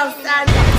outside.